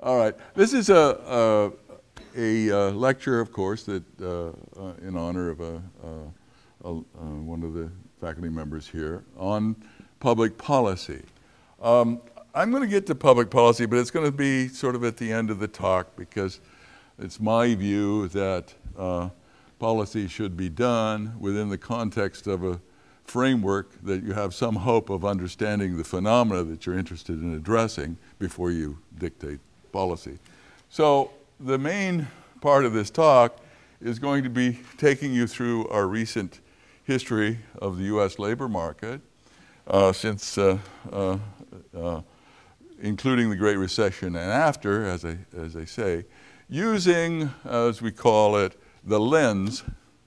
All right. This is a, a, a uh, lecture, of course, that uh, uh, in honor of a, a, one of the faculty members here on public policy. Um, I'm going to get to public policy, but it's going to be sort of at the end of the talk because it's my view that uh, policy should be done within the context of a framework that you have some hope of understanding the phenomena that you're interested in addressing before you dictate policy. So the main part of this talk is going to be taking you through our recent history of the U.S. labor market uh, since, uh, uh, uh, including the Great Recession and after, as I, as I say, using, as we call it, the lens,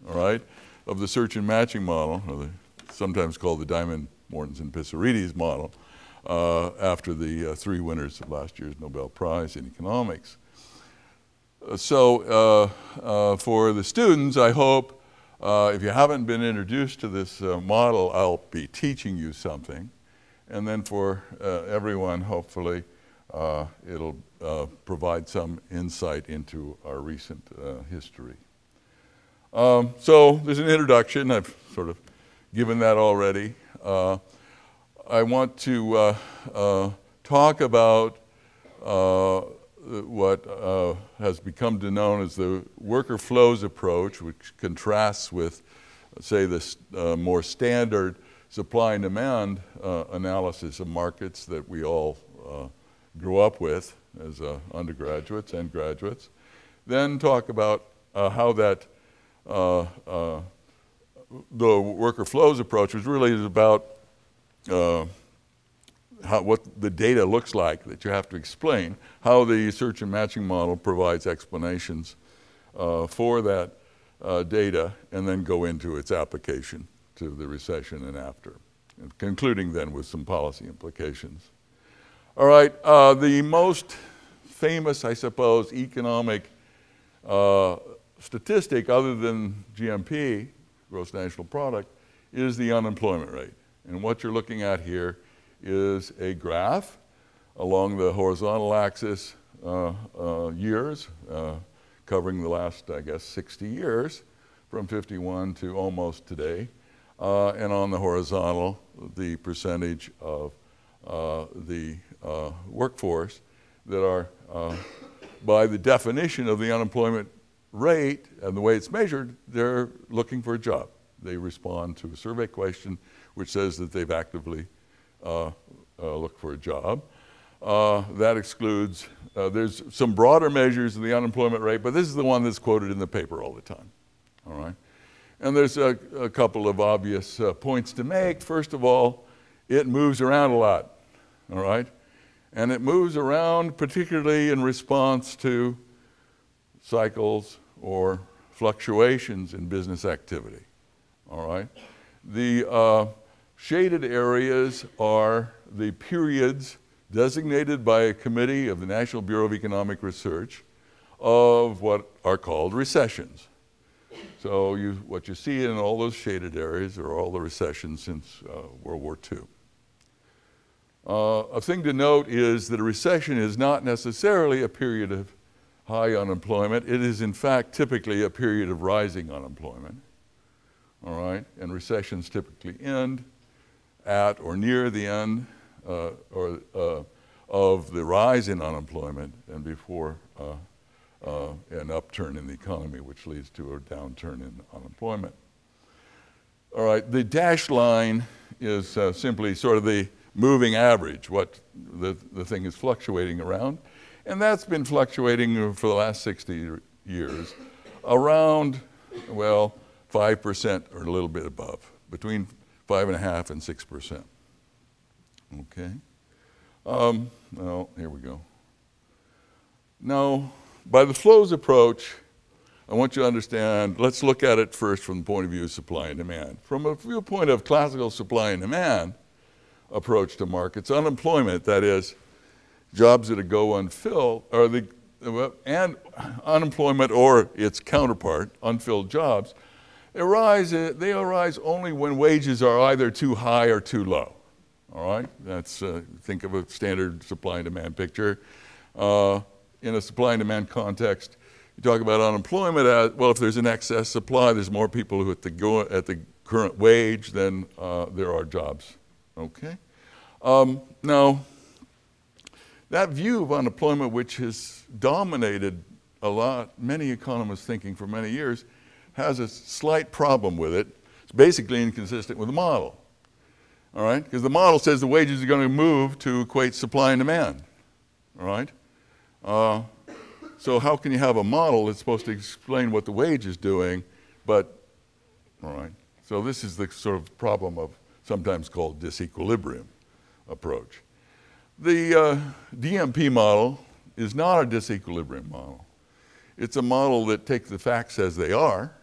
all right, of the search and matching model, or the, sometimes called the Diamond, Mortensen, and Pissarides model, after the uh, three winners of last year's Nobel Prize in economics. Uh, so uh, uh, for the students, I hope, uh, if you haven't been introduced to this model, I'll be teaching you something. And then for everyone, hopefully, it'll provide some insight into our recent history. Um, so there's an introduction. I've sort of given that already. Uh, I want to uh, uh, talk about uh, what uh, has become known as the worker flows approach, which contrasts with, say, the uh, more standard supply and demand analysis of markets that we all grew up with as undergraduates and graduates. Then talk about how that uh, uh, the worker flows approach was really about uh, how, what the data looks like that you have to explain, how the search and matching model provides explanations uh, for that uh, data, and then go into its application to the recession and after, and concluding then with some policy implications. All right, uh, the most famous, I suppose, economic statistic other than GNP, gross national product, is the unemployment rate. And what you're looking at here is a graph along the horizontal axis uh, uh, years, uh, covering the last, I guess, 60 years from 51 to almost today. Uh, and on the horizontal, the percentage of uh, the uh, workforce that are, by the definition of the unemployment rate and the way it's measured, they're looking for a job. They respond to a survey question which says that they've actively uh, uh, looked for a job. Uh, that excludes, uh, there's some broader measures of the unemployment rate, but this is the one that's quoted in the paper all the time. All right? And there's a, a couple of obvious uh, points to make. First of all, it moves around a lot. All right? And it moves around particularly in response to cycles or fluctuations in business activity. All right? The uh, shaded areas are the periods designated by a committee of the National Bureau of Economic Research of what are called recessions. So you, what you see in all those shaded areas are all the recessions since uh, World War II. Uh, a thing to note is that a recession is not necessarily a period of high unemployment. It is, in fact, typically a period of rising unemployment. All right? And recessions typically end at or near the end uh, or, uh, of the rise in unemployment and before uh, uh an upturn in the economy, which leads to a downturn in unemployment. All right, the dashed line is uh, simply sort of the moving average, what the, the thing is fluctuating around. And that's been fluctuating for the last 60 years around, well, 5% or a little bit above, between 5.5 and 6%. Okay? Um, well, here we go. Now, by the flows approach, I want you to understand, let's look at it first from the point of view of supply and demand. From a viewpoint of classical supply and demand approach to markets, unemployment, that is, jobs that go unfilled, or the, and unemployment or its counterpart, unfilled jobs, arise, they arise only when wages are either too high or too low. All right? That's, uh, think of a standard supply and demand picture. Uh, in a supply and demand context, you talk about unemployment as, well, if there's an excess supply, there's more people who at the, go, at the current wage than uh, there are jobs. Okay? Um, now, that view of unemployment, which has dominated a lot, many economists thinking for many years, has a slight problem with it. It's basically inconsistent with the model. All right? Because the model says the wages are going to move to equate supply and demand. All right? Uh, so how can you have a model that's supposed to explain what the wage is doing, but, all right? So this is the sort of problem of sometimes called disequilibrium approach. The uh, DMP model is not a disequilibrium model. It's a model that takes the facts as they are.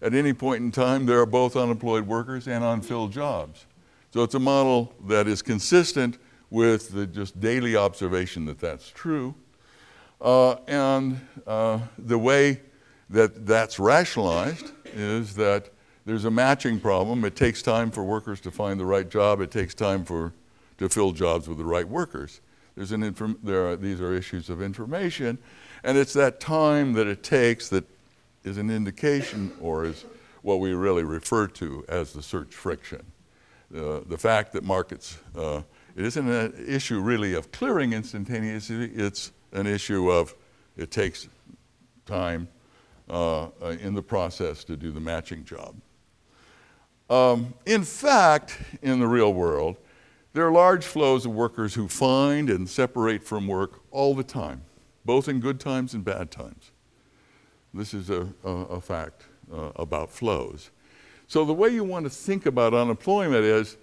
At any point in time, there are both unemployed workers and unfilled jobs. So it's a model that is consistent with the just daily observation that that's true. Uh, and uh, the way that that's rationalized is that there's a matching problem. It takes time for workers to find the right job. It takes time for to fill jobs with the right workers. There's an there are, these are issues of information, and it's that time that it takes that is an indication or is what we really refer to as the search friction. Uh, the fact that markets, uh, it isn't an issue really of clearing instantaneously, it's an issue of it takes time uh, uh in the process to do the matching job. Um, in fact, in the real world, there are large flows of workers who find and separate from work all the time, both in good times and bad times. This is a, a, a fact uh, about flows. So, the way you want to think about unemployment is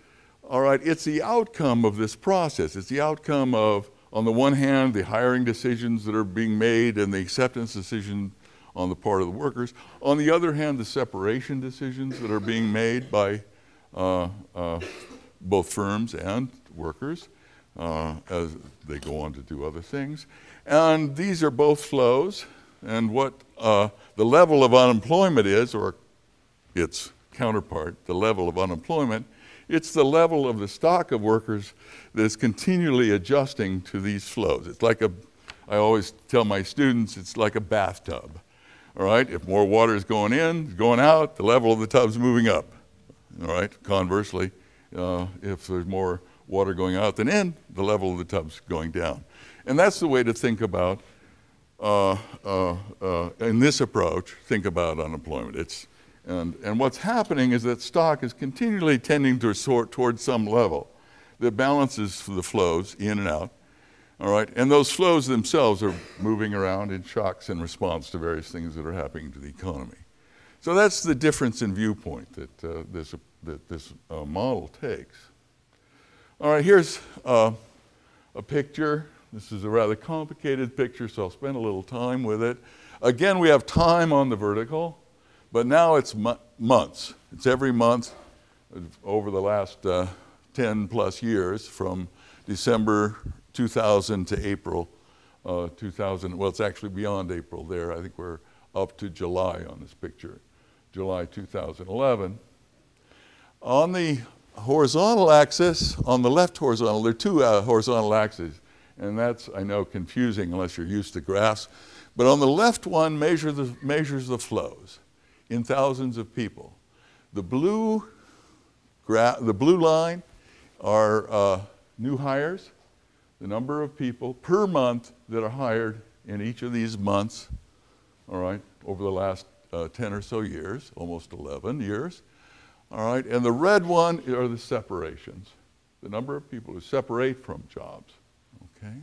all right, it's the outcome of this process. It's the outcome of, on the one hand, the hiring decisions that are being made and the acceptance decision on the part of the workers. On the other hand, the separation decisions that are being made by uh, uh, both firms and workers uh, as they go on to do other things. And these are both flows, and what uh, the level of unemployment is, or its counterpart, the level of unemployment, it's the level of the stock of workers that is continually adjusting to these flows. It's like a, I always tell my students, it's like a bathtub. All right, if more water is going in, going out, the level of the tub is moving up. All right, conversely, uh, if there's more water going out than in, the level of the tub's going down. And that's the way to think about, uh, uh, uh, in this approach, think about unemployment. It's, and, and what's happening is that stock is continually tending to sort towards some level that balances the flows in and out. All right, and those flows themselves are moving around in shocks in response to various things that are happening to the economy. So that's the difference in viewpoint that uh, this that this model takes. All right, here's a picture. This is a rather complicated picture, so I'll spend a little time with it. Again, we have time on the vertical, but now it's mo- months. It's every month over the last uh, 10 plus years from December 2000 to April uh, 2000. Well, it's actually beyond April there. I think we're up to July on this picture, July 2011. On the horizontal axis, on the left horizontal, there are two uh, horizontal axes, and that's, I know, confusing unless you're used to graphs. But on the left one measure the, measures the flows in thousands of people. The blue, the blue line are uh, new hires, the number of people per month that are hired in each of these months, all right, over the last uh, 10 or so years, almost 11 years. All right, and the red one are the separations, the number of people who separate from jobs. Okay.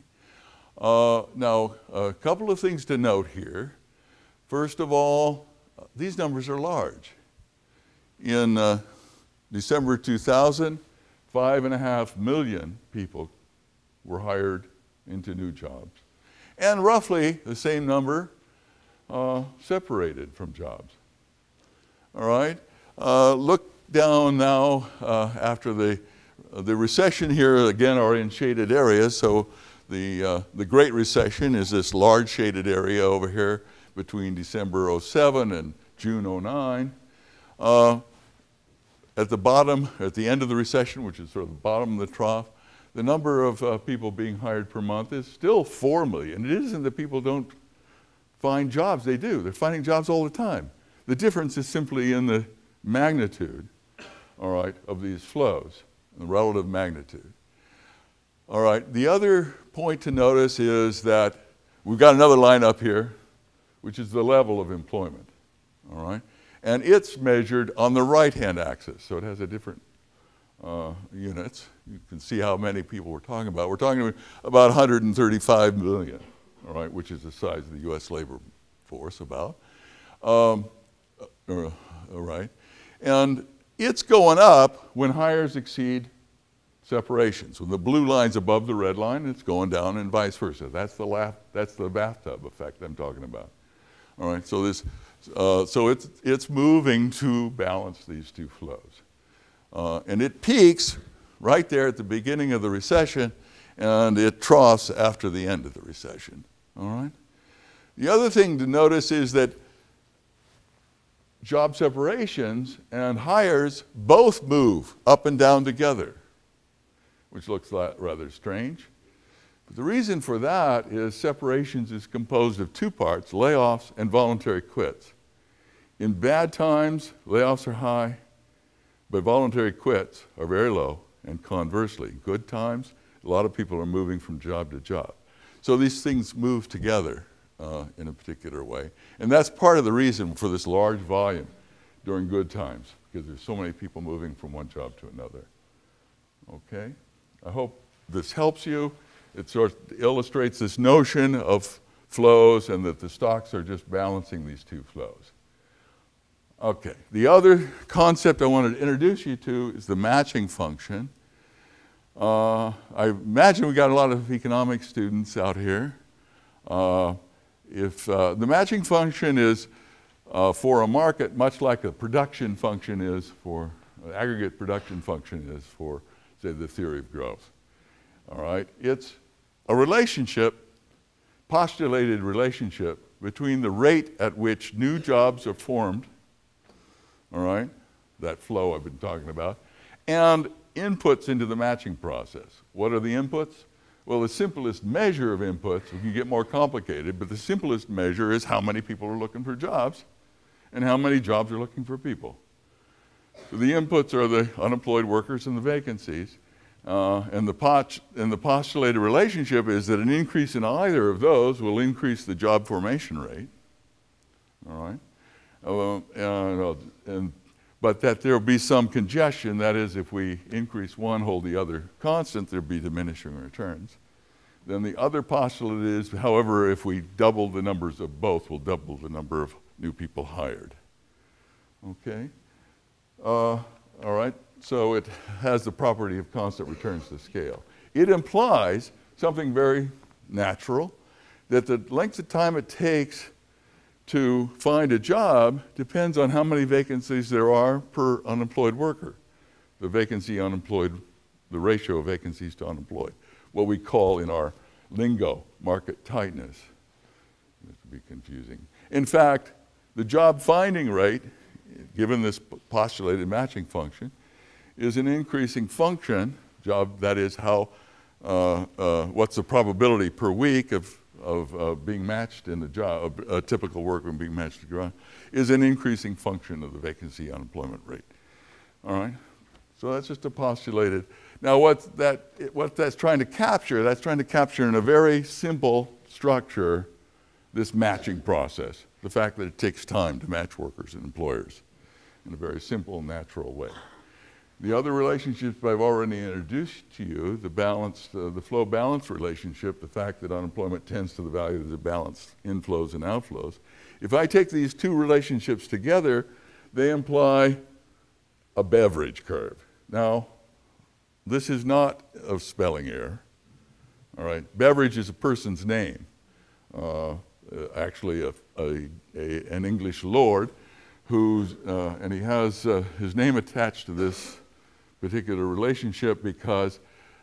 Uh, now, a couple of things to note here. First of all, these numbers are large. In uh, December 2000, five and a half million people were hired into new jobs, and roughly the same number uh, separated from jobs. All right. Uh, look down now uh, after the, the recession here, again, are in shaded areas. So the, uh, the Great Recession is this large shaded area over here between December 07 and June 09. Uh, at the bottom, at the end of the recession, which is sort of the bottom of the trough, the number of uh, people being hired per month is still 4 million. It isn't that people don't find jobs, they do. They're finding jobs all the time. The difference is simply in the magnitude, all right, of these flows, the relative magnitude. All right, the other point to notice is that we've got another line up here, which is the level of employment, all right? And it's measured on the right-hand axis, so it has a different uh, units. You can see how many people we're talking about. We're talking about 135 million, all right, which is the size of the U.S. labor force about. Um, uh, all right. And it's going up when hires exceed separations. When the blue line's above the red line, it's going down and vice versa. That's the, laugh, that's the bathtub effect I'm talking about. All right, so, this, uh, so it's, it's moving to balance these two flows. Uh, and it peaks right there at the beginning of the recession and it troughs after the end of the recession. All right? The other thing to notice is that job separations and hires both move up and down together, which looks rather strange. But the reason for that is separations is composed of two parts, layoffs and voluntary quits. In bad times, layoffs are high. But voluntary quits are very low, and conversely, good times, a lot of people are moving from job to job. So these things move together uh, in a particular way. And that's part of the reason for this large volume during good times, because there's so many people moving from one job to another. Okay? I hope this helps you. It sort of illustrates this notion of flows and that the stocks are just balancing these two flows. Okay, the other concept I wanted to introduce you to is the matching function. Uh, I imagine we've got a lot of economics students out here. Uh, if uh, the matching function is uh, for a market, much like a production function is for aggregate production function is for, the theory of growth. All right, it's a relationship, postulated relationship between the rate at which new jobs are formed all right? That flow I've been talking about. And inputs into the matching process. What are the inputs? Well, the simplest measure of inputs, we can get more complicated, but the simplest measure is how many people are looking for jobs and how many jobs are looking for people. The inputs are the unemployed workers and the vacancies. Uh, and, the pot, and the postulated relationship is that an increase in either of those will increase the job formation rate. All right? Uh, and, and, but that there will be some congestion. That is, if we increase one, hold the other constant, there'll be diminishing returns. Then the other postulate is, however, if we double the numbers of both, we'll double the number of new people hired. Okay? Uh, all right, so it has the property of constant returns to scale. It implies something very natural that the length of time it takes to find a job depends on how many vacancies there are per unemployed worker. The vacancy unemployed, the ratio of vacancies to unemployed, what we call in our lingo market tightness. This would be confusing. In fact, the job finding rate, given this postulated matching function, is an increasing function, job that is how, uh, uh, what's the probability per week of of uh, being matched in the job, a, a typical worker being matched to job, is an increasing function of the vacancy unemployment rate. All right? So that's just a postulated. Now, what, that, what that's trying to capture, that's trying to capture in a very simple structure this matching process, the fact that it takes time to match workers and employers in a very simple, natural way. The other relationships I've already introduced to you, the balanced, uh, the flow balance relationship, the fact that unemployment tends to the value of the balance inflows and outflows. If I take these two relationships together, they imply a Beveridge curve. Now, this is not a spelling error. All right, Beveridge is a person's name. Uh, actually, a, a, a, an English lord who's, uh, and he has uh, his name attached to this particular relationship because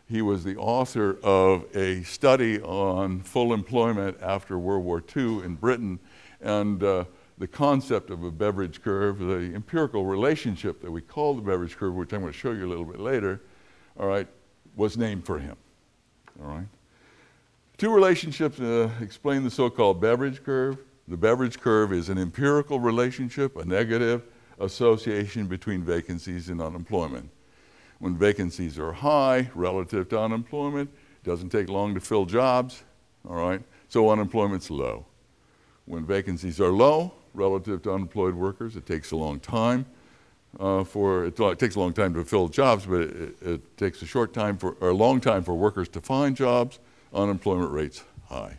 he was the author of a study on full employment after World War II in Britain and uh, the concept of a Beveridge curve, the empirical relationship that we call the Beveridge curve, which I'm going to show you a little bit later, all right, was named for him. All right? Two relationships uh, explain the so called Beveridge curve. The Beveridge curve is an empirical relationship, a negative association between vacancies and unemployment. When vacancies are high relative to unemployment, it doesn't take long to fill jobs, all right? So unemployment's low. When vacancies are low relative to unemployed workers, it takes a long time uh, for, it, takes a long time to fill jobs, but it, it, takes a short time for, or a long time for workers to find jobs, unemployment rates high.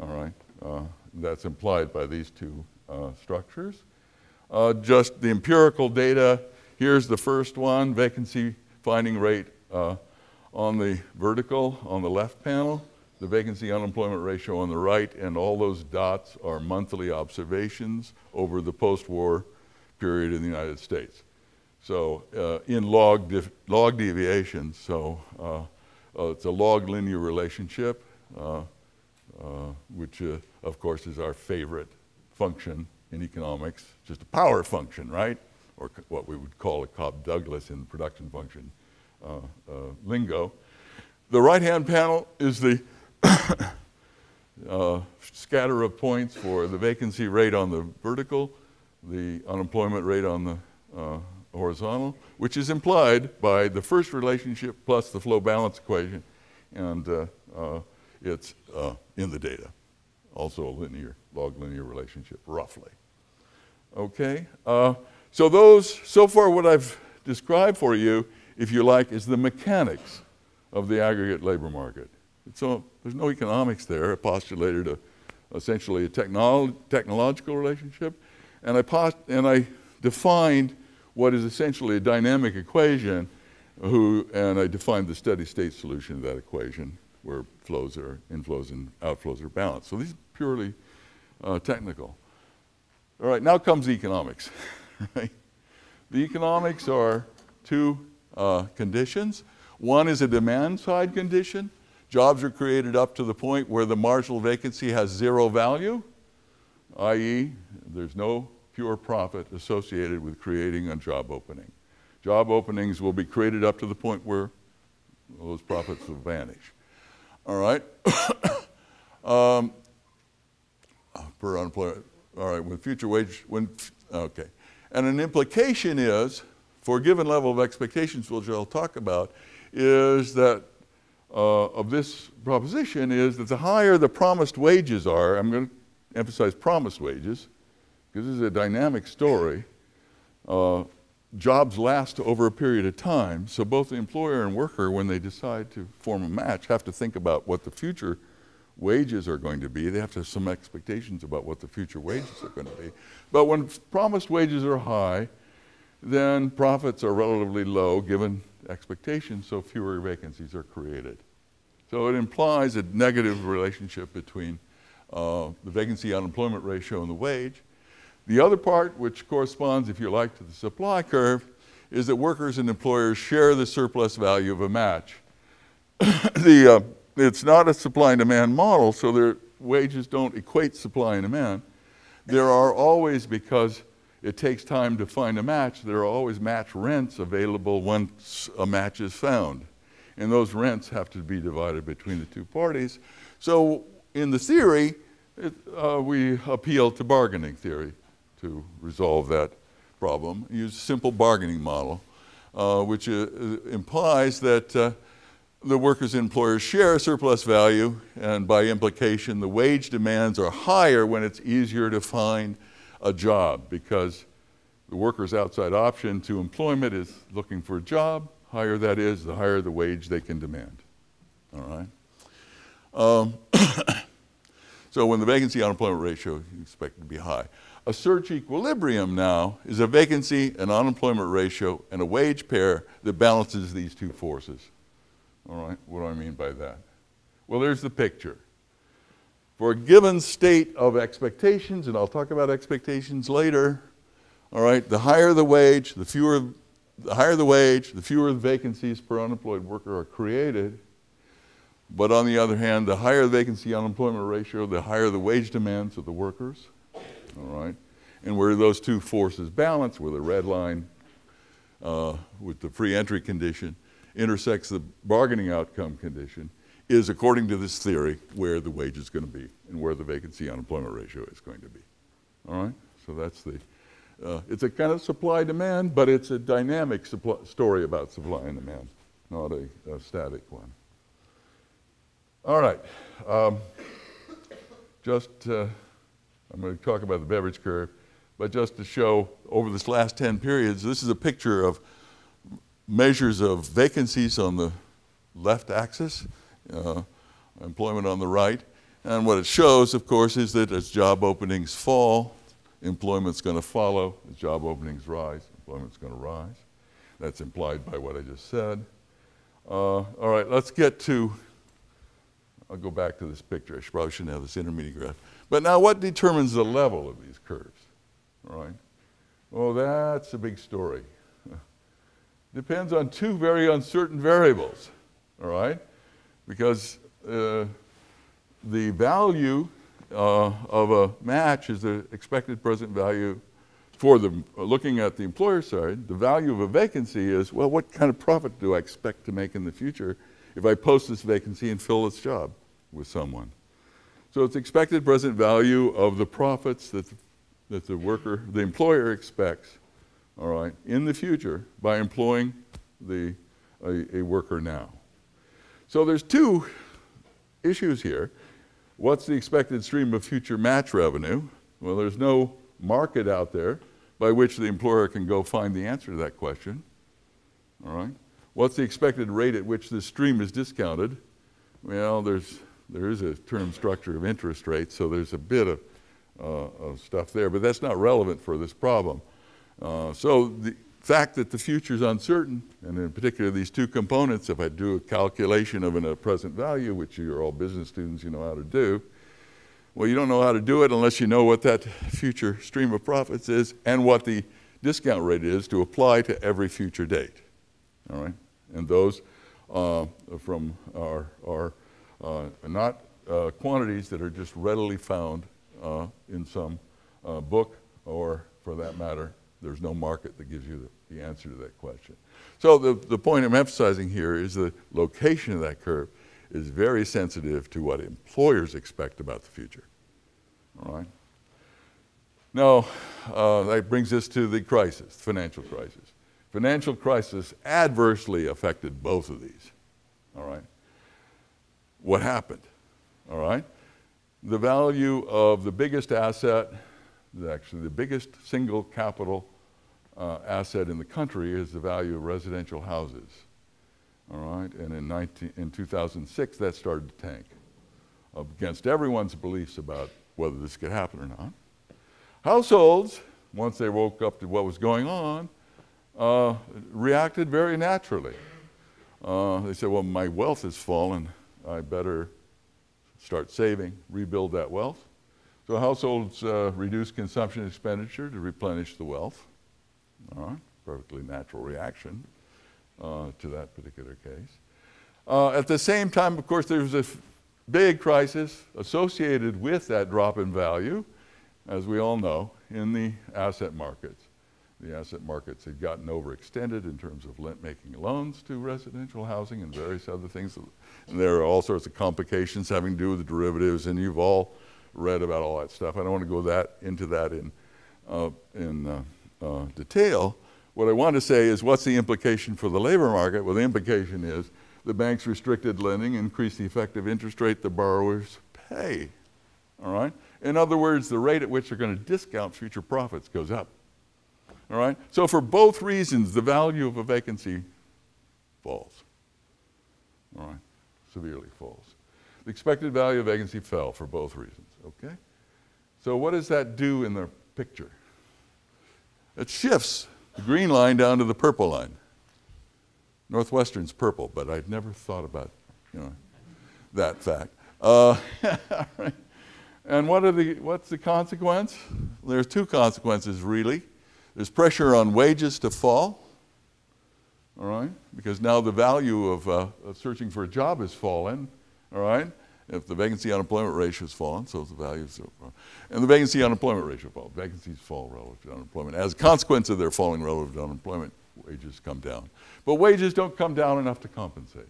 All right, uh, that's implied by these two uh, structures. Uh, just the empirical data, here's the first one, vacancy finding rate uh, on the vertical on the left panel, the vacancy unemployment ratio on the right, and all those dots are monthly observations over the post-war period in the United States. So uh, in log, log deviations, so uh, it's a log linear relationship, uh, uh, which uh, of course is our favorite function in economics, just a power function, right? Or what we would call a Cobb-Douglas in the production function lingo. The right-hand panel is the scatter of points for the vacancy rate on the vertical, the unemployment rate on the uh, horizontal, which is implied by the first relationship plus the flow balance equation, and uh, uh, it's uh, in the data. Also a linear, log linear relationship, roughly. Okay, uh, so those, so far what I've described for you, if you like, is the mechanics of the aggregate labor market. So there's no economics there, I postulated a, essentially a technolo technological relationship, and I, and I defined what is essentially a dynamic equation, who, and I defined the steady state solution of that equation, where flows are, inflows and outflows are balanced. So these are purely uh, technical. All right, now comes economics. right? The economics are two uh, conditions. One is a demand side condition. Jobs are created up to the point where the marginal vacancy has zero value, i.e., there's no pure profit associated with creating a job opening. Job openings will be created up to the point where those profits will vanish. All right? um, per unemployment. All right, when future wage, when, okay. And an implication is, for a given level of expectations, which I'll talk about, is that uh, of this proposition is that the higher the promised wages are, I'm going to emphasize promised wages, because this is a dynamic story. Uh, jobs last over a period of time, so both the employer and worker, when they decide to form a match, have to think about what the future wages are going to be. They have to have some expectations about what the future wages are going to be. But when promised wages are high, then profits are relatively low given expectations, so fewer vacancies are created. So it implies a negative relationship between uh, the vacancy unemployment ratio and the wage. The other part, which corresponds, if you like, to the supply curve, is that workers and employers share the surplus value of a match. the, uh, it's not a supply and demand model, so their wages don't equate supply and demand. There are always, because it takes time to find a match, there are always match rents available once a match is found. And those rents have to be divided between the two parties. So in the theory, it, uh, we appeal to bargaining theory to resolve that problem. Use a simple bargaining model, uh, which uh, implies that uh, the workers and employers share surplus value, and by implication, the wage demands are higher when it's easier to find a job because the worker's outside option to employment is looking for a job. Higher that is, the higher the wage they can demand. All right? Um, so when the vacancy unemployment ratio you expect to be high. A search equilibrium now is a vacancy, an unemployment ratio, and a wage pair that balances these two forces. All right, what do I mean by that? Well, there's the picture. For a given state of expectations, and I'll talk about expectations later, all right, the higher the wage, the fewer, the higher the wage, the fewer vacancies per unemployed worker are created. But on the other hand, the higher the vacancy unemployment ratio, the higher the wage demands of the workers all right? And where those two forces balance, where the red line uh, with the free entry condition, intersects the bargaining outcome condition is, according to this theory, where the wage is going to be and where the vacancy unemployment ratio is going to be. All right? So that's the, uh, it's a kind of supply demand, but it's a dynamic supply, story about supply and demand, not a, a static one. All right. Um, just, uh, I'm going to talk about the Beveridge curve, but just to show over this last 10 periods, this is a picture of measures of vacancies on the left axis, uh, employment on the right. And what it shows, of course, is that as job openings fall, employment's going to follow. As job openings rise, employment's going to rise. That's implied by what I just said. Uh, all right, let's get to, I'll go back to this picture. I probably shouldn't have this intermediate graph. But now what determines the level of these curves? All right. Well, that's a big story. Depends on two very uncertain variables, all right? Because uh, the value uh, of a match is the expected present value for the, looking at the employer side, the value of a vacancy is, well, what kind of profit do I expect to make in the future if I post this vacancy and fill this job with someone? So it's expected present value of the profits that, that the worker, the employer expects, all right, in the future by employing the, a, a worker now. So there's two issues here. What's the expected stream of future match revenue? Well, there's no market out there by which the employer can go find the answer to that question. All right? What's the expected rate at which this stream is discounted? Well, there's there is a term structure of interest rates, so there's a bit of, uh, of stuff there, but that's not relevant for this problem. Uh, so the fact that the future is uncertain, and in particular these two components, if I do a calculation of a present value, which you're all business students, you know how to do, well, you don't know how to do it unless you know what that future stream of profits is and what the discount rate is to apply to every future date. All right? And those uh, from our, our uh, not uh, quantities that are just readily found uh, in some book or, for that matter, there's no market that gives you the, the answer to that question. So the, the point I'm emphasizing here is the location of that curve is very sensitive to what employers expect about the future. All right? Now, uh, that brings us to the crisis, the financial crisis. Financial crisis adversely affected both of these. All right? What happened. All right? The value of the biggest asset, actually the biggest single capital uh, asset in the country is the value of residential houses. All right? And in, 19, in 2006, that started to tank against everyone's beliefs about whether this could happen or not. Households, once they woke up to what was going on, uh, reacted very naturally. Uh, they said, well, my wealth has fallen I better start saving, rebuild that wealth. So households uh, reduce consumption expenditure to replenish the wealth. All right, perfectly natural reaction uh, to that particular case. Uh, at the same time, of course, there was a big crisis associated with that drop in value, as we all know, in the asset markets. The asset markets had gotten overextended in terms of making loans to residential housing and various other things. And there are all sorts of complications having to do with the derivatives, and you've all read about all that stuff. I don't want to go that into that in, uh, in uh, uh, detail. What I want to say is what's the implication for the labor market? Well, the implication is the banks restricted lending, increased the effective interest rate the borrowers pay. All right? In other words, the rate at which they're going to discount future profits goes up. All right? So for both reasons, the value of a vacancy falls. All right? Severely falls. The expected value of vacancy fell for both reasons. Okay? So what does that do in the picture? It shifts the green line down to the purple line. Northwestern's purple, but I'd never thought about, you know, that fact. Uh, and what are the, what's the consequence? There's two consequences, really. There's pressure on wages to fall, all right, because now the value of, uh, of searching for a job has fallen, all right. If the vacancy unemployment ratio has fallen, so the values, are, and the vacancy unemployment ratio falls. Vacancies fall relative to unemployment. As a consequence of their falling relative to unemployment, wages come down. But wages don't come down enough to compensate.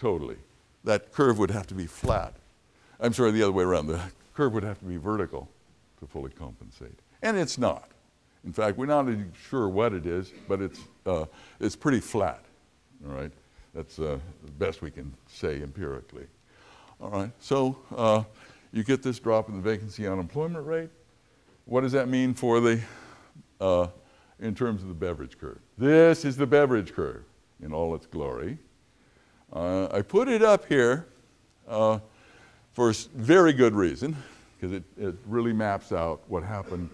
Totally. That curve would have to be flat. I'm sorry, the other way around. The curve would have to be vertical to fully compensate. And it's not. In fact, we're not even sure what it is, but it's, uh, it's pretty flat. All right? That's uh, the best we can say empirically. All right, so uh, you get this drop in the vacancy unemployment rate. What does that mean for the, uh, in terms of the Beveridge curve? This is the Beveridge curve in all its glory. Uh, I put it up here uh, for a very good reason, because it, it really maps out what happened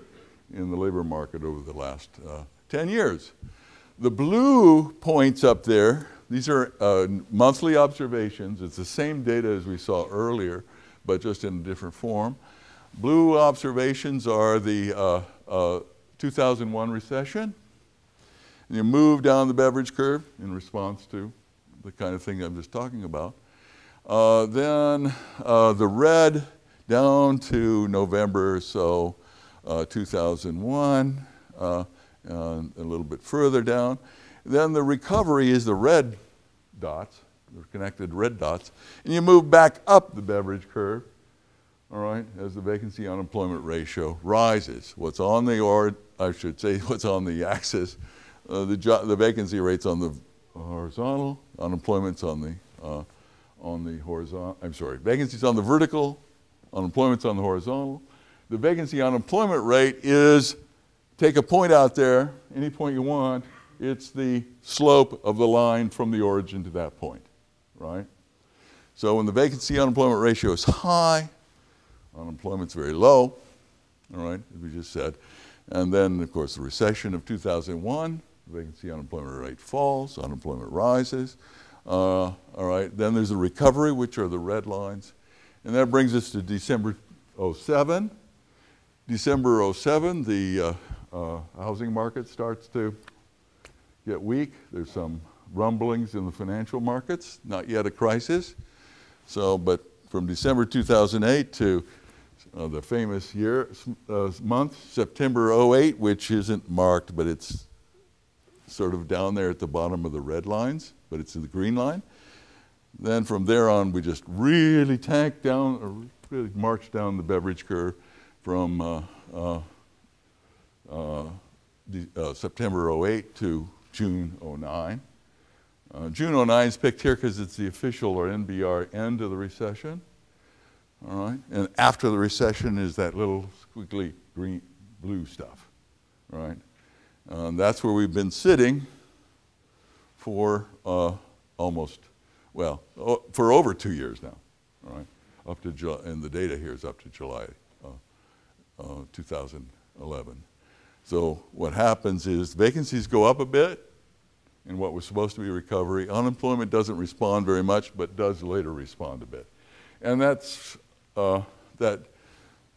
in the labor market over the last uh, 10 years. The blue points up there these are uh, monthly observations. It's the same data as we saw earlier, but just in a different form. Blue observations are the uh, uh, 2001 recession. And you move down the Beveridge curve in response to the kind of thing I'm just talking about. Uh, then uh, the red down to November, so uh, 2001, and a little bit further down. Then the recovery is the red dots, the connected red dots, and you move back up the Beveridge curve, all right, as the vacancy unemployment ratio rises. What's on the, or I should say, what's on the axis, uh, the, the vacancy rate's on the horizontal, unemployment's on the, uh, on the horizontal, I'm sorry, vacancy's on the vertical, unemployment's on the horizontal. The vacancy unemployment rate is, take a point out there, any point you want, it's the slope of the line from the origin to that point, right? So when the vacancy unemployment ratio is high, unemployment's very low, all right, as we just said. And then, of course, the recession of 2001, the vacancy unemployment rate falls, unemployment rises. Uh, all right, then there's the recovery, which are the red lines. And that brings us to December 07. December 07, the uh, uh, housing market starts to get weak. There's some rumblings in the financial markets, not yet a crisis. So, but from December 2008 to uh, the famous year, uh, month, September 08, which isn't marked, but it's sort of down there at the bottom of the red lines, but it's in the green line. Then from there on, we just really tanked down, really marched down the Beveridge curve from uh, uh, uh, uh September 08 to June 09. Uh, June 09 is picked here because it's the official or NBER end of the recession. All right, and after the recession is that little squiggly green, blue stuff. Right, um, that's where we've been sitting for uh, almost, well, for over two years now. All right, up to Ju- and the data here is up to July uh, uh 2011. So what happens is vacancies go up a bit in what was supposed to be recovery. Unemployment doesn't respond very much, but does later respond a bit. And that's, uh, that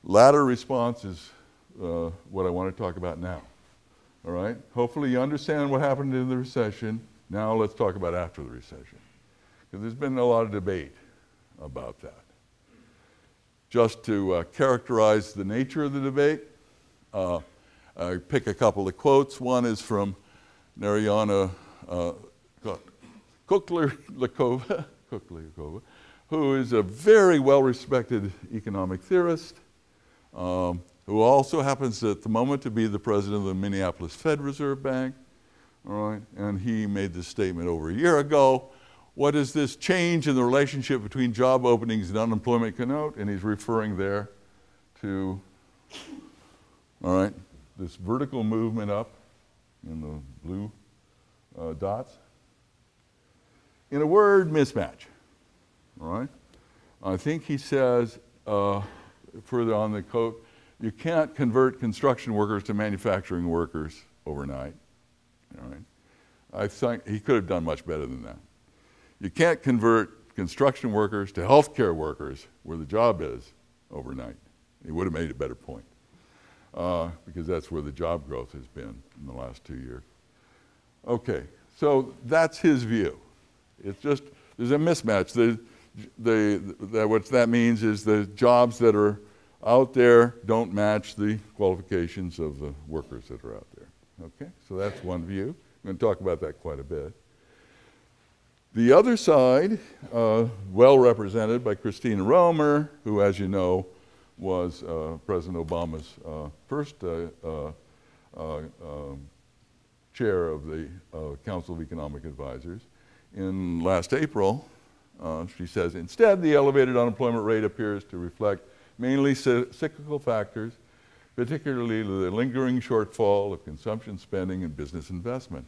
latter response is uh, what I want to talk about now. All right? Hopefully you understand what happened in the recession. Now let's talk about after the recession. Because there's been a lot of debate about that. Just to uh, characterize the nature of the debate, uh, I pick a couple of quotes. One is from Narayana uh, Kocherlakota, who is a very well-respected economic theorist, um, who also happens at the moment to be the president of the Minneapolis Fed Reserve Bank. All right, and he made this statement over a year ago. What does this change in the relationship between job openings and unemployment connote? And he's referring there to, all right, this vertical movement up in the blue uh, dots. In a word, mismatch. All right? I think he says uh, further on the quote, you can't convert construction workers to manufacturing workers overnight. All right? I think he could have done much better than that. You can't convert construction workers to healthcare workers where the job is overnight. He would have made a better point uh, because that's where the job growth has been in the last two years. Okay, so that's his view. It's just, there's a mismatch. The, the, the, what that means is the jobs that are out there don't match the qualifications of the workers that are out there. Okay, so that's one view. I'm going to talk about that quite a bit. The other side, uh, well represented by Christina Romer, who, as you know, was uh, President Obama's uh, first uh, uh, uh, um, chair of the Council of Economic Advisors. In last April, she says, instead, the elevated unemployment rate appears to reflect mainly cyclical factors, particularly the lingering shortfall of consumption spending and business investment.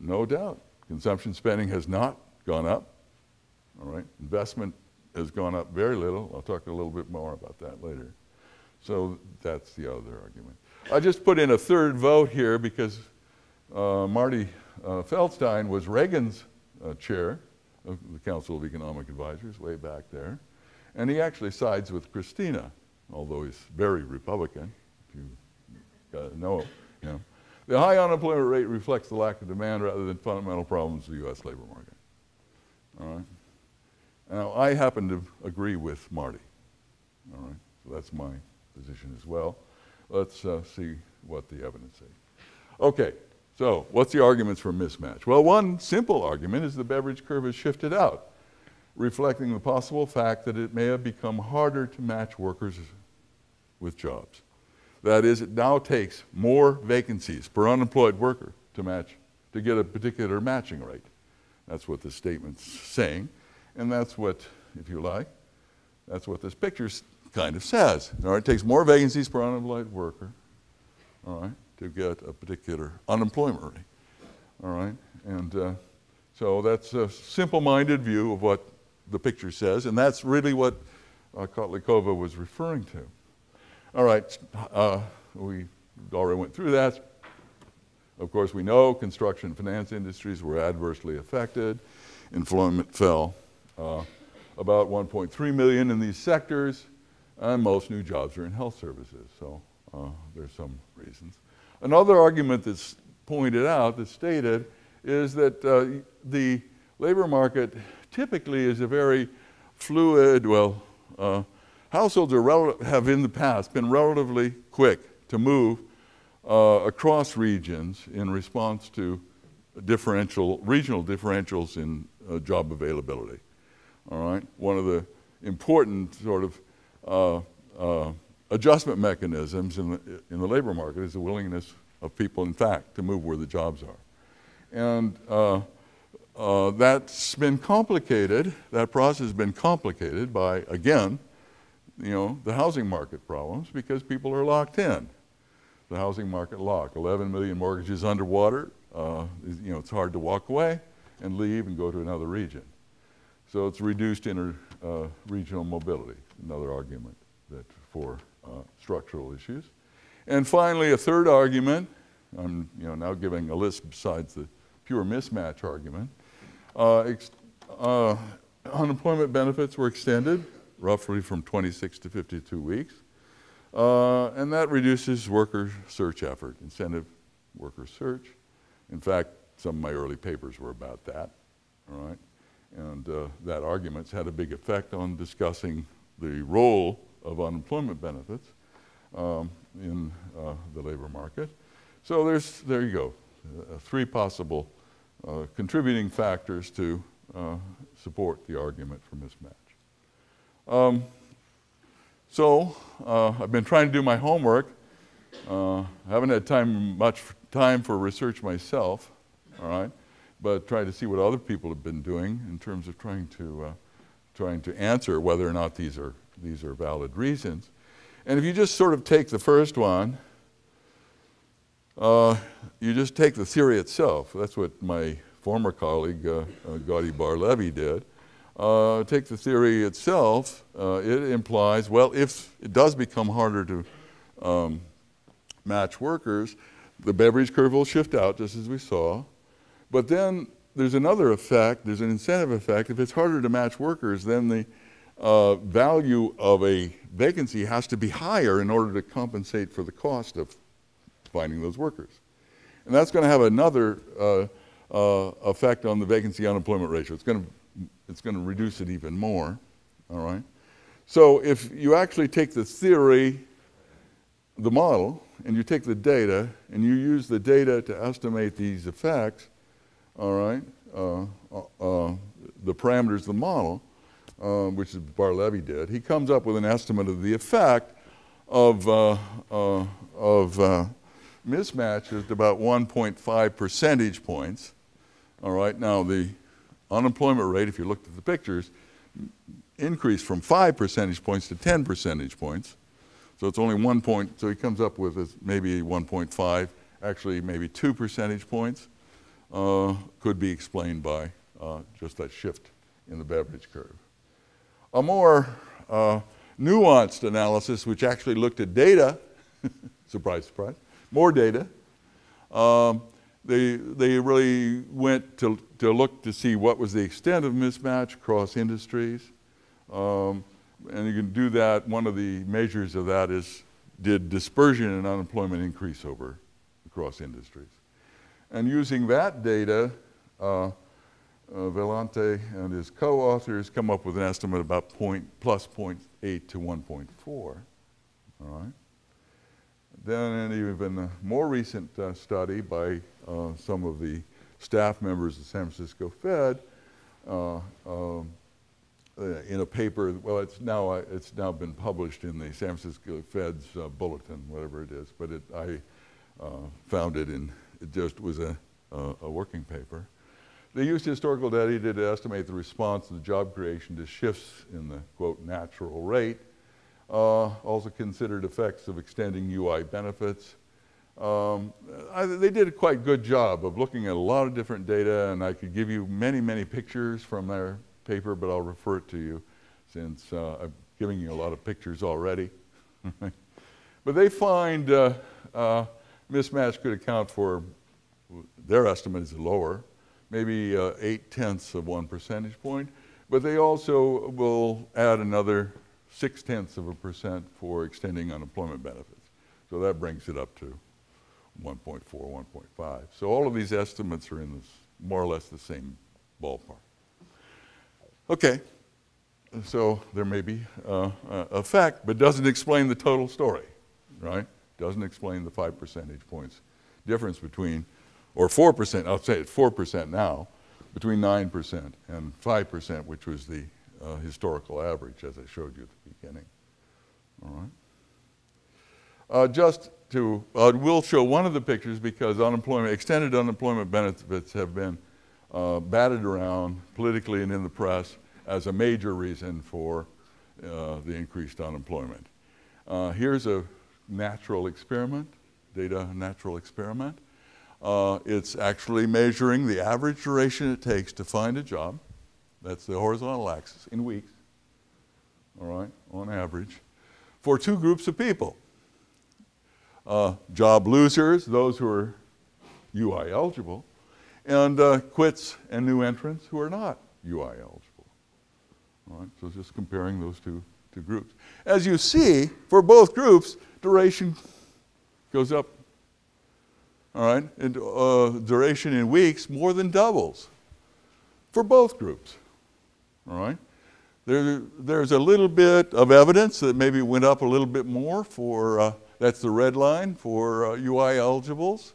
No doubt. Consumption spending has not gone up. All right, investment has gone up very little. I'll talk a little bit more about that later. So that's the other argument. I just put in a third vote here because uh, Marty uh, Feldstein was Reagan's uh, chair of the Council of Economic Advisors way back there. And he actually sides with Christina, although he's very Republican, if you know him. The high unemployment rate reflects the lack of demand rather than fundamental problems of the U.S. labor market. All right? Now, I happen to agree with Marty. All right? So that's my position as well. Let's uh, see what the evidence says. Okay, so what's the arguments for mismatch? Well, one simple argument is the Beveridge curve has shifted out, reflecting the possible fact that it may have become harder to match workers with jobs. That is, it now takes more vacancies per unemployed worker to match, to get a particular matching rate. That's what the statement's saying. And that's what, if you like, that's what this picture kind of says. All right, it takes more vacancies per unemployed worker, all right, to get a particular unemployment rate. All right, and uh, so that's a simple-minded view of what the picture says, and that's really what uh, Kocherlakota was referring to. All right, uh, we already went through that. Of course, we know construction finance industries were adversely affected. Employment fell uh, about 1.3 million in these sectors, and most new jobs are in health services. So uh, there's some reasons. Another argument that's pointed out, that's stated, is that uh, the labor market typically is a very fluid, well, uh, households have in the past been relatively quick to move uh, across regions in response to differential, regional differentials in uh, job availability. All right, one of the important sort of uh, uh adjustment mechanisms in the, in the labor market is the willingness of people, in fact, to move where the jobs are. And uh, uh, that's been complicated, that process has been complicated by, again, you know, the housing market problems because people are locked in. The housing market lock, 11 million mortgages underwater. Uh, you know, it's hard to walk away and leave and go to another region. So it's reduced inter-regional uh, mobility, another argument that for uh, structural issues. And finally, a third argument, I'm you know, now giving a list besides the pure mismatch argument. Uh, uh unemployment benefits were extended roughly from 26 to 52 weeks. Uh, and that reduces worker search effort, incentive worker search. In fact, some of my early papers were about that, all right? And uh, that argument's had a big effect on discussing the role of unemployment benefits um, in uh, the labor market. So there's, there you go, uh, three possible uh, contributing factors to uh, support the argument for mismatch. Um, so uh, I've been trying to do my homework. Uh, I haven't had time, much time for research myself, all right, but try to see what other people have been doing in terms of trying to, uh, trying to answer whether or not these are, these are valid reasons. And if you just sort of take the first one, uh, you just take the theory itself. That's what my former colleague, uh, uh, Gadi Barlevy, did uh, take the theory itself, uh, it implies, well, if it does become harder to um, match workers, the Beveridge curve will shift out, just as we saw. But then there's another effect, there's an incentive effect. If it's harder to match workers, then the uh, value of a vacancy has to be higher in order to compensate for the cost of finding those workers. And that's going to have another uh, uh, effect on the vacancy unemployment ratio. It's going to it's going to reduce it even more. All right? So if you actually take the theory the model and you take the data and you use the data to estimate these effects, all right, uh, uh, uh the parameters of the model, uh, which is Barlevy did, he comes up with an estimate of the effect of, uh, of mismatch at about 1.5 percentage points. All right, now the unemployment rate, if you looked at the pictures, increased from 5 percentage points to 10 percentage points. So it's only one point, so he comes up with maybe 1.5, actually maybe two percentage points uh, could be explained by uh, just that shift in the Beveridge curve. A more uh, nuanced analysis, which actually looked at data, surprise, surprise, more data, um, they, they really went to, to look to see what was the extent of mismatch across industries. Um, and you can do that. One of the measures of that is did dispersion and unemployment increase over across industries? And using that data, uh, uh, Violante and his co-authors come up with an estimate about point, plus 0.8 to 1.4. All right. Then an even more recent uh, study by uh, some of the staff members of San Francisco Fed uh, um, uh, in a paper, well, it's now, uh, it's now been published in the San Francisco Fed's uh, bulletin, whatever it is, but it, I found it in, it just was a, a working paper. They used historical data to estimate the response of the job creation to shifts in the, quote, natural rate. Uh, also considered effects of extending UI benefits. Um, I, they did a quite good job of looking at a lot of different data, and I could give you many, many pictures from their paper, but I'll refer it to you since uh, I'm giving you a lot of pictures already. but they find uh, uh, mismatch could account for, their estimate is lower, maybe uh, eight tenths of one percentage point, but they also will add another six tenths of a percent for extending unemployment benefits. So that brings it up to 1.4, 1.5. So all of these estimates are in this, more or less the same ballpark. Okay, so there may be uh, a fact, but doesn't explain the total story, right? Doesn't explain the five percentage points difference between, or 4%, I'll say it's 4% now, between 9% and 5%, which was the uh, historical average, as I showed you at the beginning. All right. Uh, just to, uh, we'll show one of the pictures because unemployment, extended unemployment benefits have been uh, batted around politically and in the press as a major reason for uh, the increased unemployment. Uh, here's a natural experiment, data natural experiment. Uh, it's actually measuring the average duration it takes to find a job. That's the horizontal axis in weeks, all right, on average, for two groups of people. Uh, job losers, those who are UI eligible, and uh, quits and new entrants who are not UI eligible. All right, so just comparing those two, two groups. As you see, for both groups, duration goes up. All right, and uh, duration in weeks more than doubles for both groups. Right, there, there's a little bit of evidence that maybe went up a little bit more for, uh, that's the red line, for uh, UI eligibles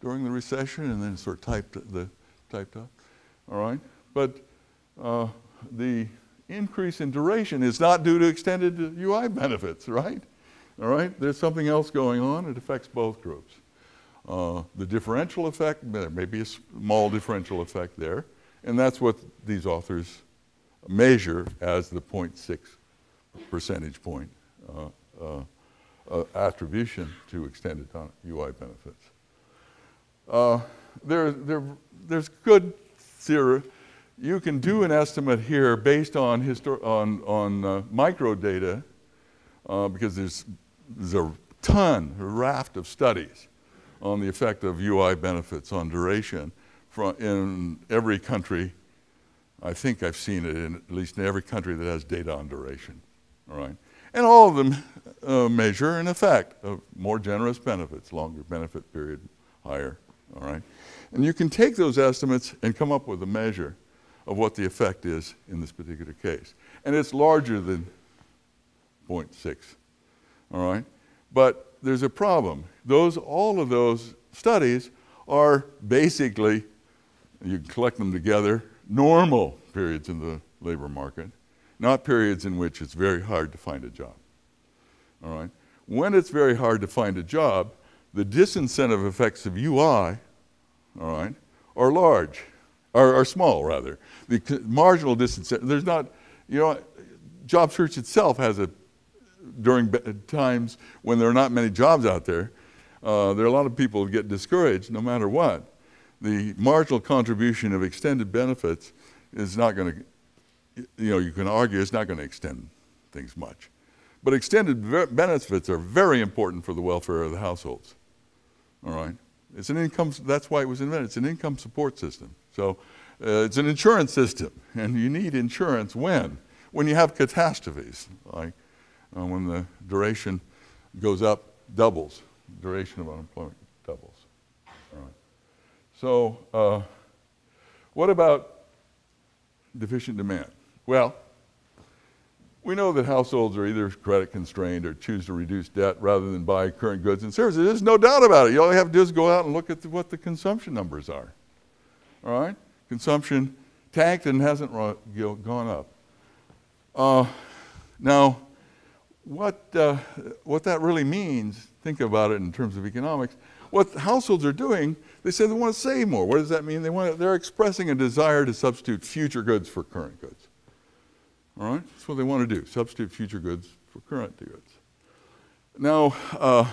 during the recession, and then sort of typed, the, typed up. All right, but uh, the increase in duration is not due to extended UI benefits, right? All right, there's something else going on. It affects both groups. Uh, the differential effect, there may be a small differential effect there, and that's what these authors measure as the 0.6 percentage point uh, uh, uh attribution to extended UI benefits. Uh, there, there, there's good theory, you can do an estimate here based on, on, on uh, microdata uh, because there's, there's a ton, a raft of studies on the effect of UI benefits on duration from, in every country. I think I've seen it in at least in every country that has data on duration. All right? And all of them uh, measure an effect of more generous benefits, longer benefit period, higher. All right? And you can take those estimates and come up with a measure of what the effect is in this particular case. And it's larger than 0.6, all right? But there's a problem. Those, all of those studies are basically, you can collect them together, normal periods in the labor market, not periods in which it's very hard to find a job. All right? When it's very hard to find a job, the disincentive effects of UI, all right, are large, are, are small rather. The marginal disincentive, there's not, you know, job search itself has a, during times when there are not many jobs out there, uh, there are a lot of people who get discouraged no matter what. The marginal contribution of extended benefits is not going to, you know, you can argue it's not going to extend things much. But extended benefits are very important for the welfare of the households. All right? It's an income, that's why it was invented. It's an income support system. So uh, it's an insurance system, and you need insurance when? When you have catastrophes, like uh, when the duration goes up, doubles, duration of unemployment. So, uh, what about deficient demand? Well, we know that households are either credit constrained or choose to reduce debt rather than buy current goods and services. There's no doubt about it. You all you have to do is go out and look at the, what the consumption numbers are. All right? Consumption tanked and hasn't gone up. Uh, now, what, uh, what that really means, think about it in terms of economics, what households are doing, they say they want to save more. What does that mean? They want they're expressing a desire to substitute future goods for current goods. All right? That's what they want to do substitute future goods for current goods. Now, uh,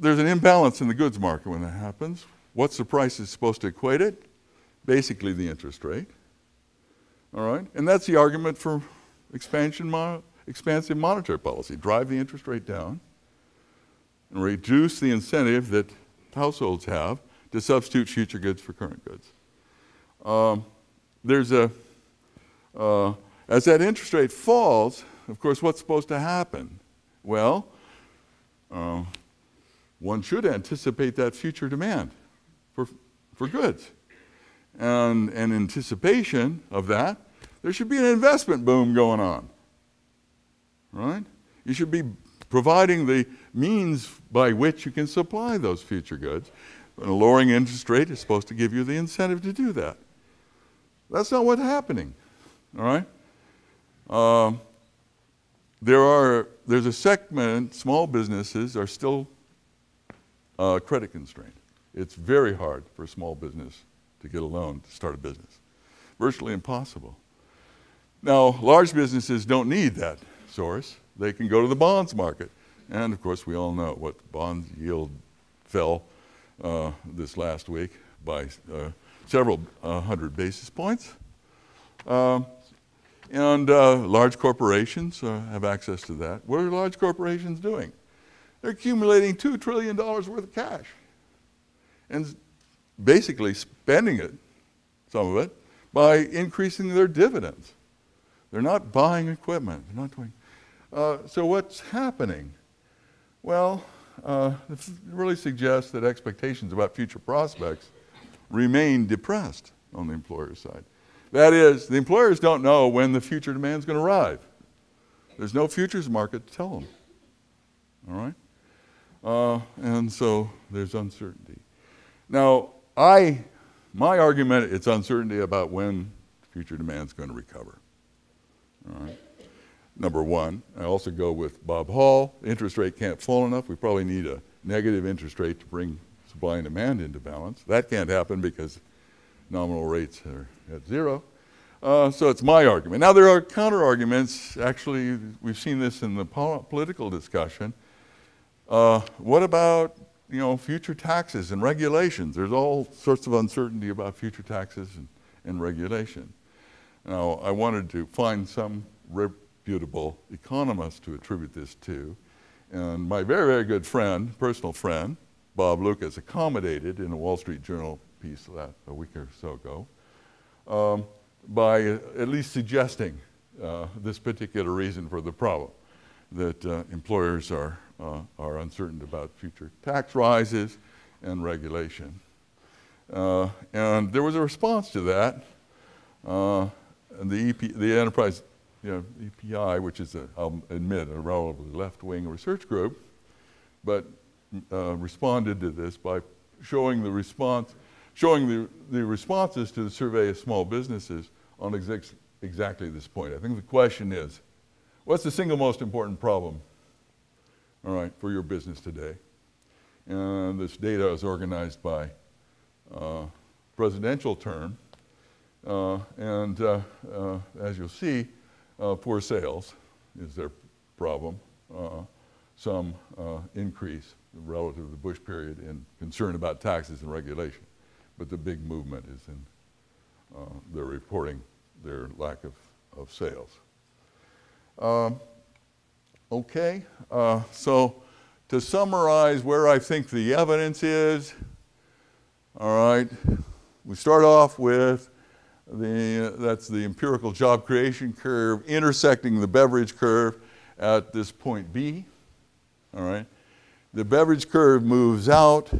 there's an imbalance in the goods market when that happens. What's the price is supposed to equate it? Basically, the interest rate. All right? And that's the argument for expansion mo- expansive monetary policy drive the interest rate down and reduce the incentive that households have to substitute future goods for current goods. Um, there's a uh, as that interest rate falls, of course, what's supposed to happen? Well, uh, one should anticipate that future demand for, for goods. And in anticipation of that, there should be an investment boom going on. Right? You should be providing the means by which you can supply those future goods. And a lowering interest rate is supposed to give you the incentive to do that. That's not what's happening. All right? Um, there are, there's a segment, small businesses are still uh, credit constrained. It's very hard for a small business to get a loan to start a business. Virtually impossible. Now, large businesses don't need that source. They can go to the bonds market. And of course, we all know what bond yield fell uh, this last week by uh, several uh, hundred basis points. Um, and uh, large corporations uh, have access to that. What are large corporations doing? They're accumulating $2 trillion worth of cash and basically spending it, some of it, by increasing their dividends. They're not buying equipment. They're not doing. Uh, so what's happening? Well, uh, it really suggests that expectations about future prospects remain depressed on the employer side. That is, the employers don't know when the future demand is going to arrive. There's no futures market to tell them. All right? Uh, and so there's uncertainty. Now, I, my argument, it's uncertainty about when future demand is going to recover. All right? Number one. I also go with Bob Hall. Interest rate can't fall enough. We probably need a negative interest rate to bring supply and demand into balance. That can't happen because nominal rates are at zero. Uh, so it's my argument. Now, there are counter arguments. Actually, we've seen this in the po- political discussion. Uh, what about you know, future taxes and regulations? There's all sorts of uncertainty about future taxes and, and regulation. Now, I wanted to find some reputable economist to attribute this to. And my very, very good friend, personal friend, Bob Lucas, accommodated in a Wall Street Journal piece a week or so ago um, by at least suggesting uh, this particular reason for the problem that uh, employers are, uh, are uncertain about future tax rises and regulation. Uh, and there was a response to that. Uh, the, EP, the Enterprise you know, EPI, which is, a, I'll admit, a relatively left-wing research group, but uh, responded to this by showing the response, showing the, the responses to the survey of small businesses on ex exactly this point. I think the question is, what's the single most important problem, all right, for your business today? And this data is organized by uh, presidential term. Uh, and uh, uh as you'll see, uh, poor sales is their problem. Uh, some increase relative to the Bush period in concern about taxes and regulation. But the big movement is in their reporting their lack of, of sales. Um, okay, so to summarize where I think the evidence is, all right, we start off with the, that's the empirical job creation curve intersecting the Beveridge curve at this point B, all right. The Beveridge curve moves out,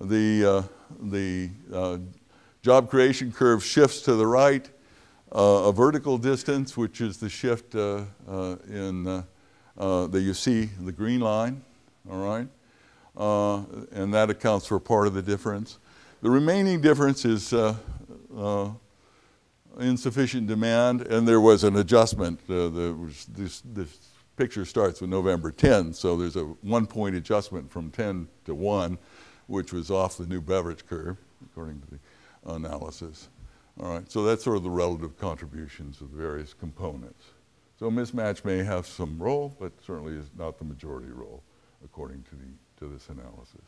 the, uh, the uh, job creation curve shifts to the right, uh, a vertical distance, which is the shift uh, uh, in, uh, that you see, the green line, all right? And that accounts for part of the difference. The remaining difference is insufficient demand, and there was an adjustment. Uh, was this, this, picture starts with November 10, so there's a one point adjustment from 10 to 1, which was off the new Beveridge curve, according to the analysis. All right, so that's sort of the relative contributions of the various components. So mismatch may have some role, but certainly is not the majority role according to, the, to this analysis.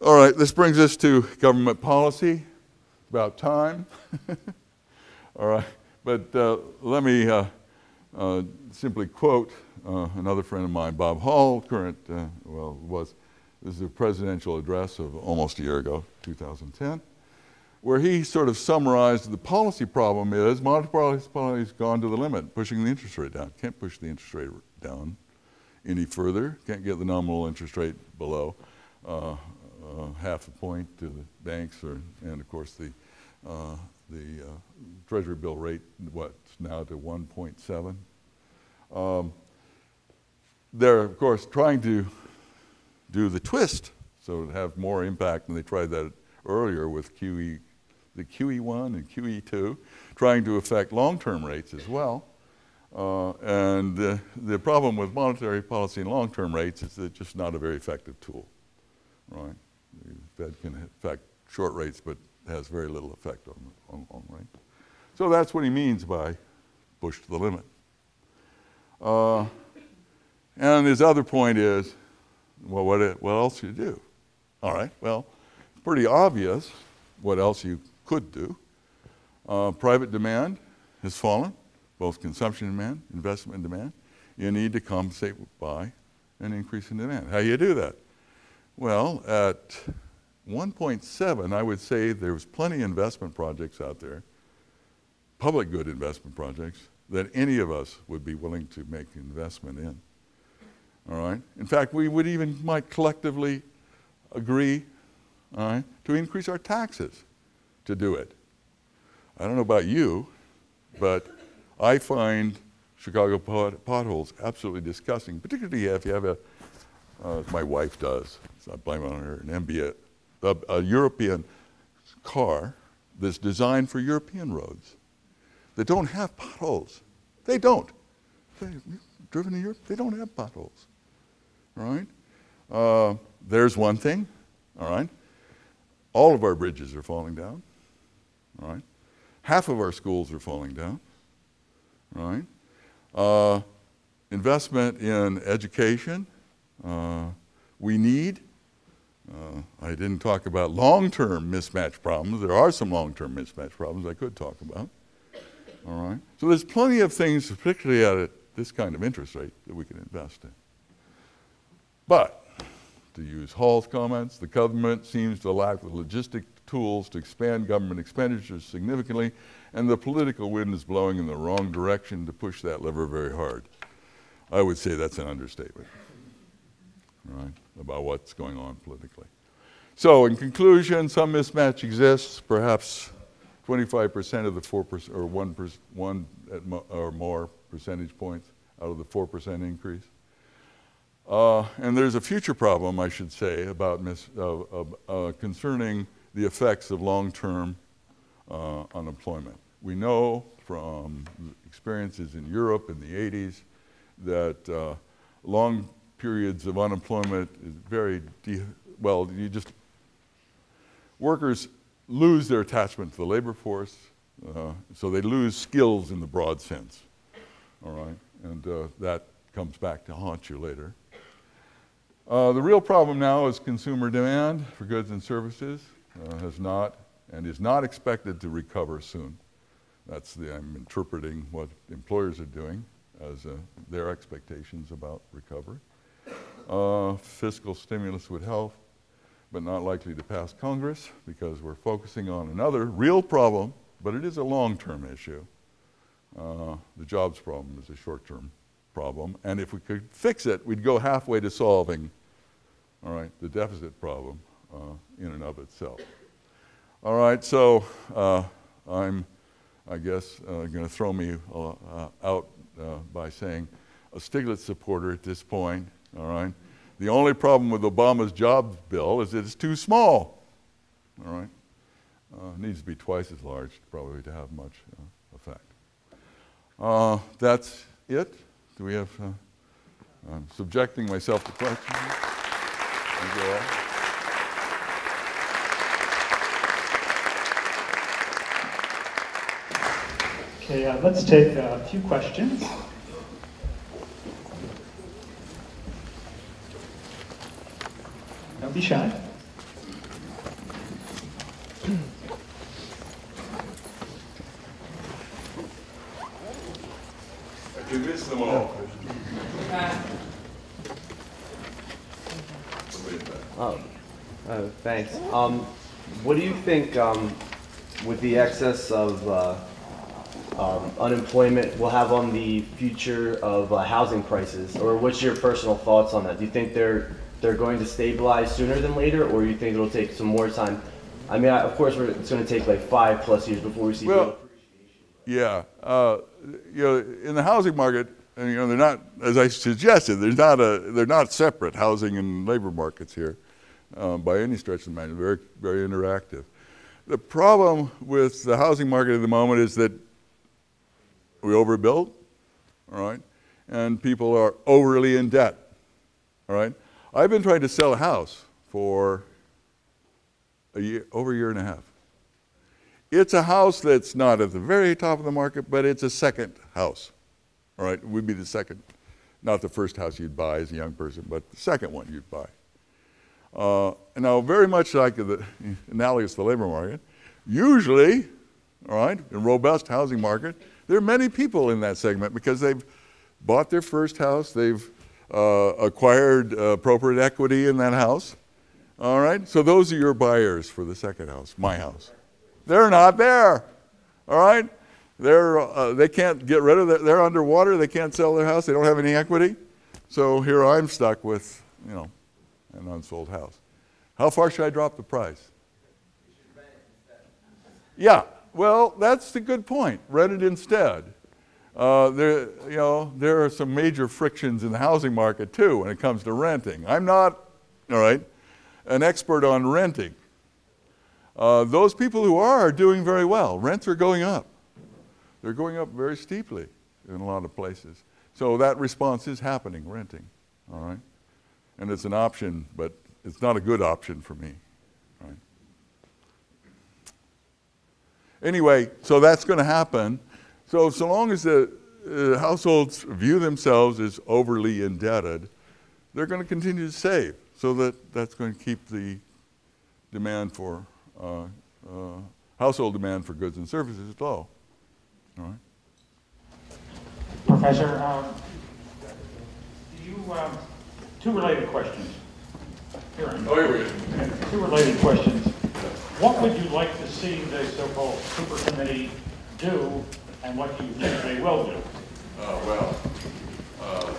All right, this brings us to government policy. It's about time. All right, but uh, let me uh, uh, simply quote uh, another friend of mine, Bob Hall, current, uh, well, was, this is a presidential address of almost a year ago, 2010, where he sort of summarized the policy problem is monetary policy has gone to the limit, pushing the interest rate down. Can't push the interest rate down any further. Can't get the nominal interest rate below uh, uh, half a point to the banks, or, and of course the uh, the uh, Treasury bill rate, what now to 1.7. Um, they're of course trying to do the twist, so to have more impact, and they tried that earlier with QE, the QE1 and QE2, trying to affect long-term rates as well. Uh, and uh, the problem with monetary policy and long-term rates is that it's just not a very effective tool, right? The Fed can affect short rates, but has very little effect on, on long rates. So that's what he means by push to the limit. Uh, and his other point is, well, what, what else you do? All right, well, pretty obvious what else you could do. Uh, private demand has fallen both consumption demand, investment demand, you need to compensate by an increase in demand. How do you do that? Well, at 1.7, I would say there's plenty of investment projects out there, public good investment projects, that any of us would be willing to make investment in. All right? In fact, we would even might collectively agree all right, to increase our taxes to do it. I don't know about you, but I find Chicago pot, potholes absolutely disgusting, particularly if you have a, uh, my wife does, so I blame it on her, an MBA, a, a European car that's designed for European roads that don't have potholes. They don't. They've driven in Europe, they don't have potholes. All right? Uh, there's one thing, all right? All of our bridges are falling down, all right? Half of our schools are falling down right? Uh, investment in education, uh, we need. Uh, I didn't talk about long-term mismatch problems. There are some long-term mismatch problems I could talk about. All right. So there's plenty of things, particularly at this kind of interest rate, that we can invest in. But to use Hall's comments, the government seems to lack the logistic tools to expand government expenditures significantly, and the political wind is blowing in the wrong direction to push that lever very hard. I would say that's an understatement, right, about what's going on politically. So, in conclusion, some mismatch exists, perhaps 25% of the 4% or 1%, one at mo- or more percentage points out of the 4% increase. Uh, and there's a future problem, I should say, about mis- uh, uh, uh, concerning the effects of long-term uh, unemployment. We know from experiences in Europe in the 80s that uh, long periods of unemployment is very well. You just workers lose their attachment to the labor force, uh, so they lose skills in the broad sense. All right, and uh, that comes back to haunt you later. Uh, the real problem now is consumer demand for goods and services uh, has not and is not expected to recover soon. That's the, I'm interpreting what employers are doing as uh, their expectations about recovery. Uh, fiscal stimulus would help, but not likely to pass Congress because we're focusing on another real problem, but it is a long-term issue. Uh, the jobs problem is a short-term problem, and if we could fix it, we'd go halfway to solving, all right, the deficit problem uh, in and of itself. All right, so uh, I'm, I guess, uh, going to throw me uh, out by saying a Stiglitz supporter at this point. All right, the only problem with Obama's jobs bill is it's too small. All right, uh, it needs to be twice as large probably to have much uh, effect. Uh, that's it. Do we have? I'm subjecting myself to questions. Thank you all. Okay, uh, let's take a few questions. Be shy. You missed them all. Oh, uh, thanks. Um, what do you think um, with the excess of uh, um, unemployment will have on the future of uh, housing prices, or what's your personal thoughts on that? Do you think they're they're going to stabilize sooner than later, or you think it'll take some more time? I mean, I, of course, it's going to take like five plus years before we see. Well, yeah, uh, you know, in the housing market, and, you know, they're not, as I suggested, there's not a, they're not separate housing and labor markets here, um, by any stretch of the imagination. Very, very interactive. The problem with the housing market at the moment is that we overbuilt, all right, and people are overly in debt, all right. I've been trying to sell a house for a year, over a year and a half. It's a house that's not at the very top of the market, but it's a second house, all right. It would be the second, not the first house you'd buy as a young person, but the second one you'd buy. Uh, now, very much like the analogous to the labor market, usually, all right, in robust housing market, there are many people in that segment because they've bought their first house, they've uh, acquired uh, appropriate equity in that house. All right? So those are your buyers for the second house, my house. They're not there. All right? They're, uh, they can't get rid of it. They're underwater. They can't sell their house. They don't have any equity. So here I'm stuck with, you know, an unsold house. How far should I drop the price? Yeah, well, that's a good point. Rent it instead. Uh, there, you know, there are some major frictions in the housing market too when it comes to renting. I'm not, all right, an expert on renting. Uh, those people who are are doing very well. Rents are going up. They're going up very steeply in a lot of places. So that response is happening, renting, all right? And it's an option, but it's not a good option for me. Anyway, so that's going to happen. So, so long as the uh, households view themselves as overly indebted, they're going to continue to save. So that, that's going to keep the demand for, uh, uh, household demand for goods and services low. All right. Professor, um, you, um, two related questions. Here, oh, here we go. Two related questions. What would you like to see the so-called super committee do, and what do you think they will do? Uh, well, uh,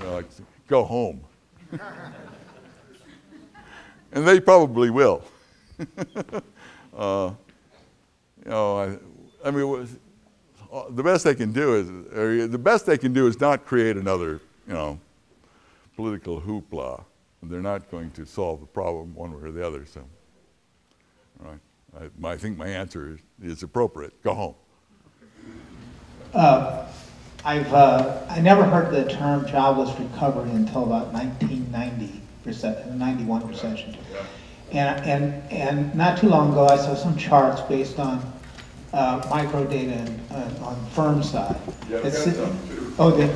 well, go home. and they probably will. uh, you know, I, I mean, uh, the best they can do is, the best they can do is not create another, you know, political hoopla. They're not going to solve the problem one way or the other. So, all right. I, I think my answer is, is appropriate. Go home. I've, uh, I never heard the term jobless recovery until about 1990, rece- 91 recession. And, and, and not too long ago, I saw some charts based on uh, micro data and, uh, on firm side. Yeah, I've It's- too. Oh, they,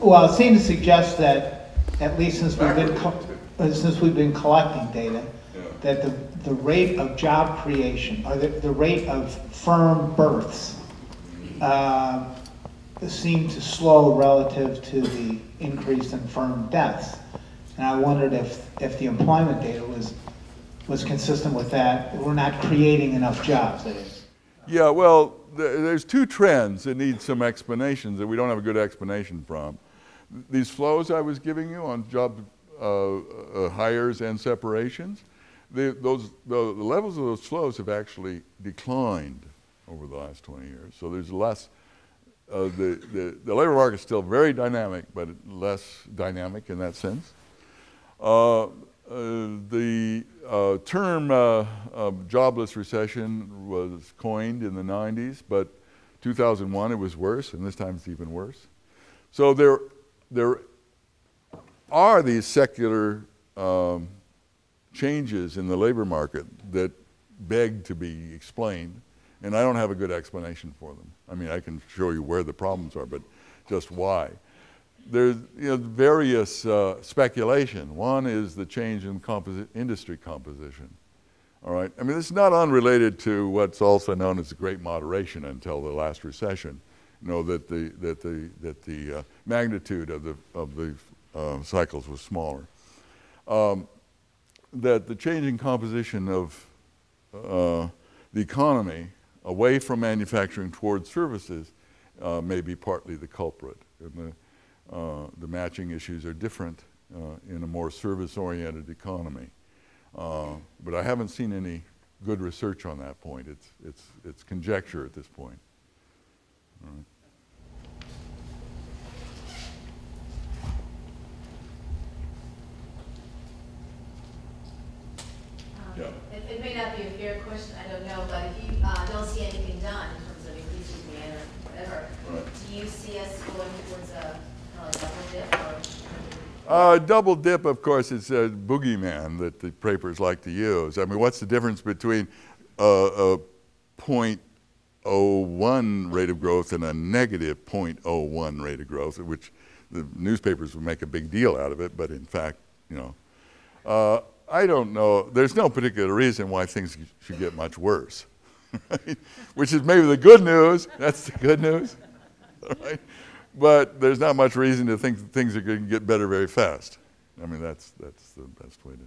well, it seemed to suggest that, at least since we've been, co- uh, since we've been collecting data, Yeah. that the, the rate of job creation, or the, the rate of firm births, uh, seemed to slow relative to the increase in firm deaths. And I wondered if, if the employment data was, was consistent with that. We're not creating enough jobs, that is. Yeah, well, th- there's two trends that need some explanations that we don't have a good explanation from. These flows I was giving you on job uh, uh, hires and separations, they, those, the, the levels of those flows have actually declined over the last 20 years. So there's less, uh, the, the, the labor market's still very dynamic, but less dynamic in that sense. Uh, uh, the uh, term uh, jobless recession was coined in the 90s, but 2001 it was worse, and this time it's even worse. So there, there are these secular um, changes in the labor market that beg to be explained, and I don't have a good explanation for them. I mean, I can show you where the problems are, but just why there's you know, various uh, speculation. One is the change in composi- industry composition. All right, I mean, it's not unrelated to what's also known as the Great Moderation until the last recession. You know that the that the that the uh, magnitude of the of the uh, cycles was smaller. Um, that the changing composition of uh, the economy away from manufacturing towards services uh, may be partly the culprit. And the, uh, the matching issues are different uh, in a more service-oriented economy. Uh, but I haven't seen any good research on that point. It's, it's, it's conjecture at this point. Yeah. It, it may not be a fair question, I don't know, but if you, uh, don't see anything done in terms of increasing demand or whatever, Right. do you see us going towards a, uh, double dip or? Uh, double dip, of course, is a boogeyman that the papers like to use. I mean, what's the difference between a, a 0.01 rate of growth and a negative 0.01 rate of growth, which the newspapers would make a big deal out of it, but in fact, you know, uh, I don't know. There's no particular reason why things should get much worse, right? which is maybe the good news. That's the good news, right? But there's not much reason to think that things are going to get better very fast. I mean, that's, that's the best way to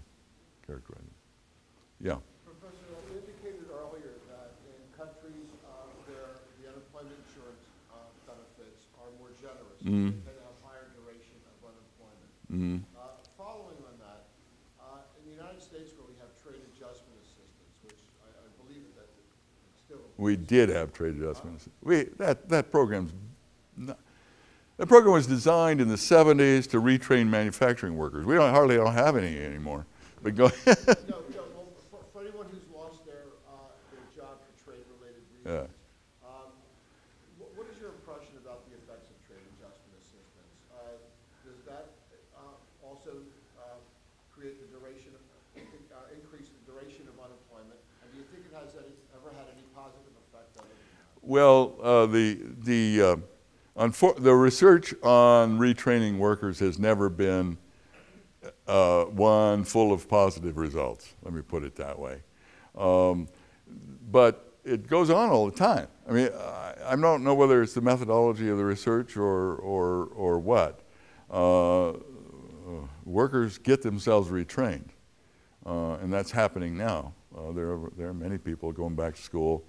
characterize it. Yeah. Professor, you indicated earlier that in countries uh, where the unemployment insurance uh, benefits are more generous, they to have higher duration of unemployment. Uh, Following on that, uh, in the United States where we have trade adjustment assistance, which I I believe that still. We did have trade adjustments. We, that, that program's, not, that program was designed in the 70s to retrain manufacturing workers. We don't, hardly don't have any anymore. But go, No, no, well, for, for anyone who's lost their, uh, their job for trade-related Yeah. reasons, um, what, what is your impression about the effects of trade adjustment assistance? Uh, does that, uh, also, uh, create the duration of, uh, increase the duration of unemployment? And do you think it has any, ever had any positive effect on it? Well, uh, the, the, uh, the research on retraining workers has never been uh, one full of positive results, let me put it that way. Um, but it goes on all the time. I mean, I, I don't know whether it's the methodology of the research or, or, or what. Uh, workers get themselves retrained, uh, and that's happening now. Uh, there, are, there are many people going back to school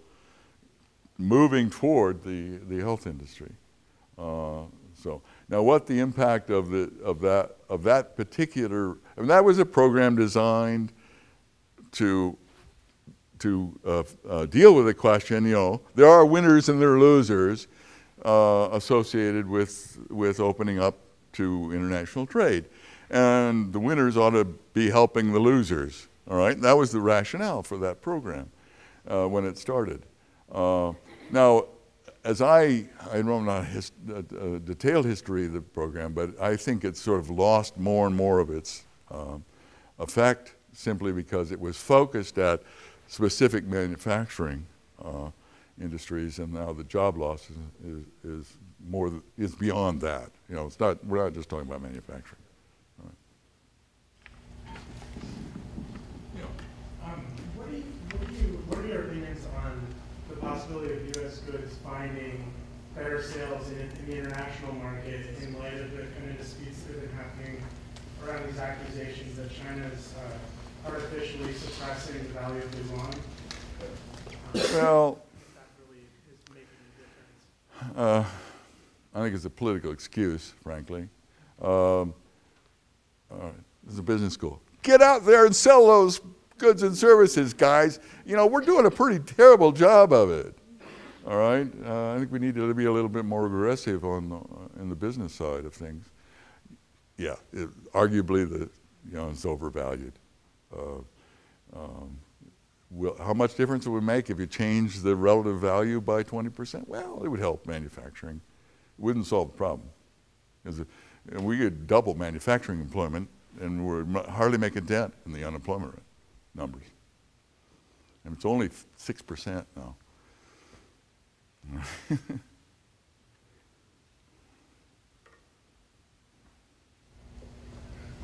moving toward the, the health industry. Uh, so now, what the impact of the of that of that particular I mean, that was a program designed to to uh, uh, deal with the question, you know, there are winners and there are losers uh, associated with, with opening up to international trade. And the winners ought to be helping the losers, all right? That was the rationale for that program uh, when it started. Now, as I, I don't his, a, a detailed history of the program, but I think it's sort of lost more and more of its um, effect simply because it was focused at specific manufacturing uh, industries, and now the job loss is, is, is more th- is beyond that. You know, it's not. We're not just talking about manufacturing. Um, what do you, what do you, what are your possibility of U.S. goods finding better sales in, in the international market in light of the kind of disputes that have been happening around these accusations that China's uh, artificially suppressing the value of the yuan? Well, That really is making a difference. uh, I think it's a political excuse, frankly. Um, all right, this is a business school. Get out there and sell those goods and services, guys. You know, we're doing a pretty terrible job of it. All right, uh, I think we need to be a little bit more aggressive on the, in the business side of things. Yeah, it, arguably the you know it's overvalued. Uh, um, will, how much difference it would make if you changed the relative value by 20%? Well, it would help manufacturing. It wouldn't solve the problem. uh, we could double manufacturing employment and we're hardly make a dent in the unemployment rate numbers. And it's only 6% now.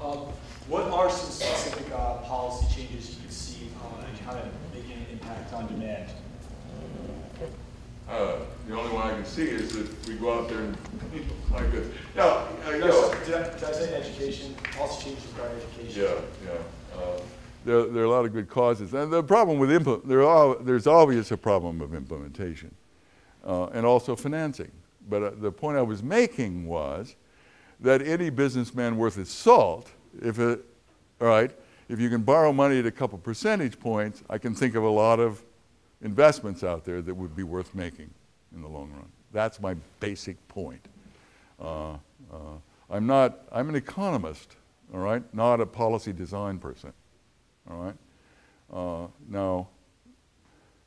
Um, What are some specific uh, policy changes you can see uh, kind of making an impact on demand? Uh, the only one I can see is if we go out there and, my good, yeah, I Yes, Did I did I say education, policy changes regarding education? Yeah, yeah. Uh, There, there are a lot of good causes. And the problem with implement, there are, there's always a problem of implementation uh, and also financing. But uh, the point I was making was that any businessman worth his salt, if it, if you can borrow money at a couple percentage points, I can think of a lot of investments out there that would be worth making in the long run. That's my basic point. Uh, uh, I'm not, I'm an economist, all right, not a policy design person, all right? Uh, now,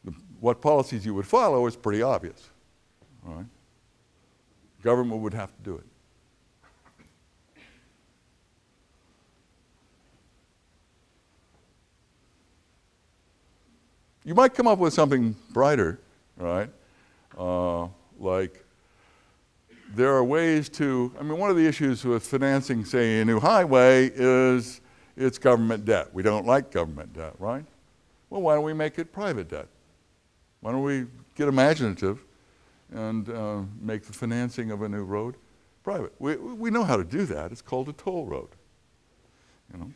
the, what policies you would follow is pretty obvious, all right? Government would have to do it. You might come up with something brighter, right? Uh, like there are ways to, I mean, one of the issues with financing, say, a new highway is it's government debt. We don't like government debt, right? Well, why don't we make it private debt? Why don't we get imaginative and uh, make the financing of a new road private? We, we know how to do that. It's called a toll road, you know?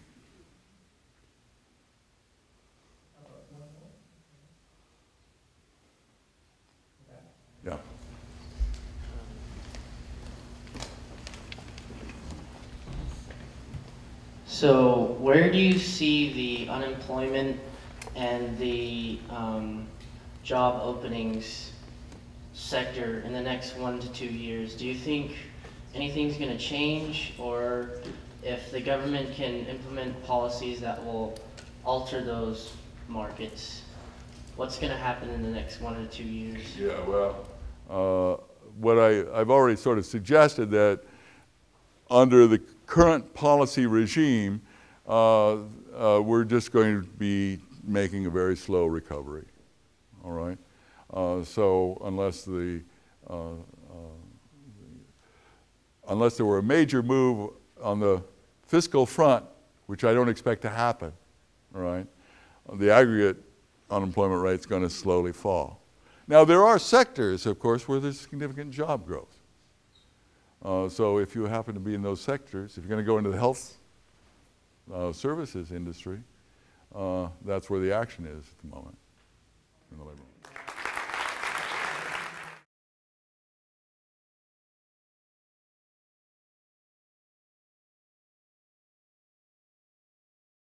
So where do you see the unemployment and the um, job openings sector in the next one to two years? Do you think anything's going to change, or if the government can implement policies that will alter those markets, what's going to happen in the next one or two years? Yeah, well, uh, what I, I've already sort of suggested that under the current policy regime, uh, uh, we're just going to be making a very slow recovery. All right? Uh, so unless the, uh, uh, unless there were a major move on the fiscal front, which I don't expect to happen, all right, the aggregate unemployment rate is going to slowly fall. Now, there are sectors, of course, where there's significant job growth. Uh, so if you happen to be in those sectors, if you're going to go into the health uh, services industry, uh, that's where the action is at the moment in the labor market.